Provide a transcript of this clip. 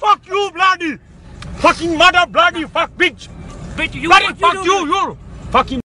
fuck you, bloody! Fucking mother, bloody fuck bitch! Bitch, you Bloody fuck you, you! Fucking